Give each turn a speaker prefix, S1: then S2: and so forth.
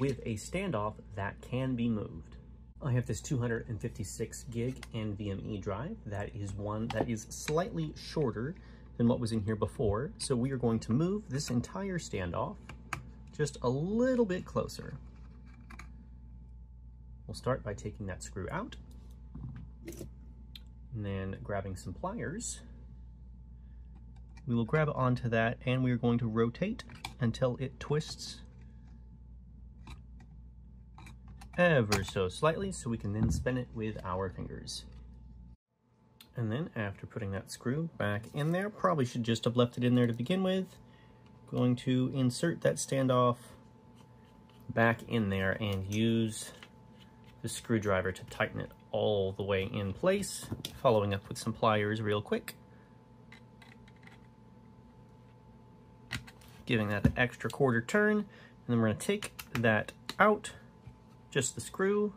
S1: with a standoff that can be moved. I have this 256 gig NVMe drive. That is one that is slightly shorter than what was in here before. So we are going to move this entire standoff just a little bit closer. We'll start by taking that screw out and then grabbing some pliers. We will grab onto that and we are going to rotate until it twists ever so slightly so we can then spin it with our fingers. And then after putting that screw back in there, probably should just have left it in there to begin with, going to insert that standoff back in there and use the screwdriver to tighten it all the way in place, following up with some pliers real quick. Giving that an extra quarter turn, and then we're gonna take that out just the screw